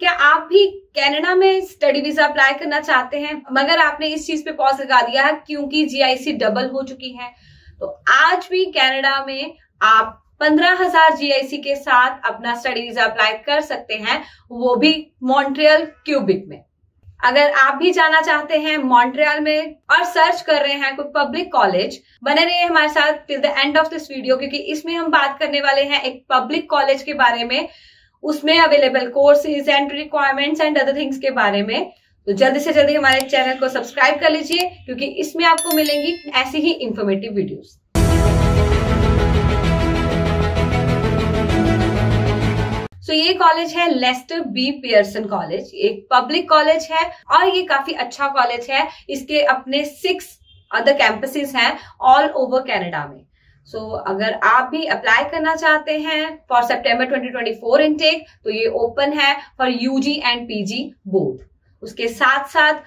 क्या आप भी कनाडा में स्टडी वीज़ा अप्लाई करना चाहते हैं? मगर आपने इस चीज़ पे पॉज लगा दिया है क्योंकि जीआईसी डबल हो चुकी है। तो आज भी कनाडा में आप पंद्रह हज़ार जीआईसी के साथ अपना स्टडी वीज़ा अप्लाई कर सकते हैं, वो भी मॉन्ट्रियल क्यूबिक में। अगर आप भी जाना चाहते हैं मॉन्ट्रियल में और सर्च कर रहे हैं कोई पब्लिक कॉलेज बने रहिए हमारे साथ till the end of this video क्योंकि इसमें हम बात करने वाले हैं एक पब्लिक कॉलेज के बारे में। उसमें available courses and requirements and other things के बारे में। तो जल्दी से जल्दी हमारे चैनल को सब्सक्राइब कर लीजिए, क्योंकि इसमें आपको मिलेंगी ऐसी ही इंफॉर्मेटिव वीडियोस तो ये कॉलेज है लेस्टर बी पियर्सन कॉलेज एक पब्लिक कॉलेज है और ये काफ़ी अच्छा कॉलेज है। इसके अपने सिक्स अदर कैंपसेस हैं ऑल ओवर कनाडा में। सो so, अगर आप भी अप्लाई करना चाहते हैं फॉर सितंबर 2024 इनटेक तो ये ओपन है for UG and PG both उसके साथ साथ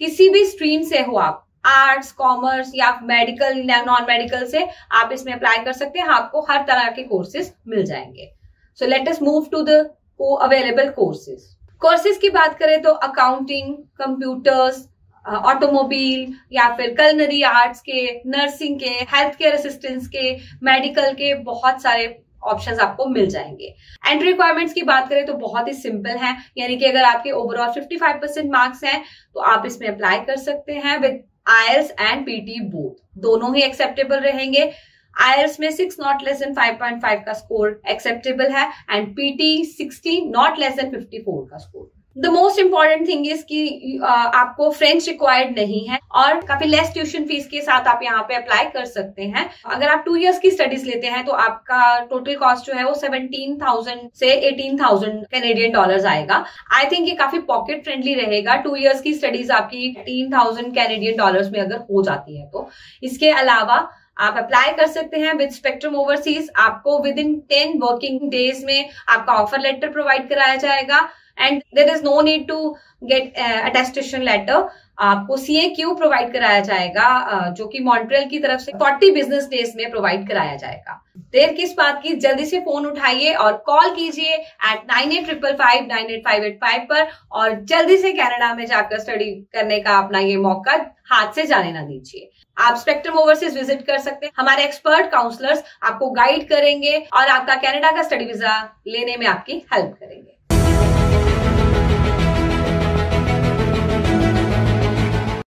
किसी भी स्ट्रीम से हो आप आर्ट्स कॉमर्स या मेडिकल या नॉन मेडिकल से आप इसमें अप्लाई कर सकते हैं आपको हर तरह के कोर्सेज मिल जाएँगे। So let us move to the available courses courses की बात करें तो अकाउंटिंग कंप्यूटर्स ऑटोमोबाइल या फिर कलनरी आर्ट्स के नर्सिंग के हेल्थ केयर असिस्टेंस के मेडिकल के बहुत सारे ऑप्शंस आपको मिल जाएँगे। एंट्री रिक्वायरमेंट्स की बात करें तो बहुत ही सिंपल है। यानी कि अगर आपके ओवरऑल 55 परसेंट मार्क्स हैं तो आप इसमें अप्लाई कर सकते हैं with IELTS and PTE both दोनों ही एक्सेप्टेबल रहेंगे। आयल्स में सिक्स नॉट लेस देन 5.5 का स्कोर एक्सेप्टेबल है and PTE 60 not less than 54 का score the most important thing is कि आपको फ्रेंच रिक्वायर्ड नहीं है और काफ़ी लेस ट्यूशन फ़ीस के साथ आप यहाँ पे अप्लाई कर सकते हैं। अगर आप टू इयर्स की स्टडीज़ लेते हैं तो आपका टोटल कॉस्ट जो है वो सेवनटीन थाउज़ेंड से एटीन थाउज़ेंड कैनेडियन डॉलर आएगा। आई थिंक ये काफ़ी पॉकेट फ्रेंडली रहेगा। टू इयर्स की स्टडीज़ आपकी एटीन थाउज़ेंड कैनेडियन डॉलर में अगर हो जाती है तो। इसके अलावा आप अप्लाई कर सकते हैं विद स्पेक्ट्रम ओवरसीज आपको within ten working days में आपका ऑफ़र लेटर प्रोवाइड कराया जाएगा। And there is no need to get attestation letter आपको सी ए क्यू प्रोवाइड कराया जाएगा? Uh, जो कि मॉन्ट्रियल की तरफ़ से 40 बिज़नेस डेज़ में प्रोवाइड कराया जाएगा। देर किस बात की? जल्दी से फ़ोन उठाइए और कॉल कीजिए eight nine eight triple five nine eight five eight five पर और जल्दी से कनाडा में जाकर स्टडी करने का अपना ये मौका हाथ से जाने ना दीजिए। आप स्पेक्ट्रम ओवरसीज विज़िट कर सकते हैं। हमारे एक्सपर्ट काउंसलर्स आपको गाइड करेंगे और आपका कनाडा का स्टडी वीज़ा लेने में आपकी हेल्प करेंगे।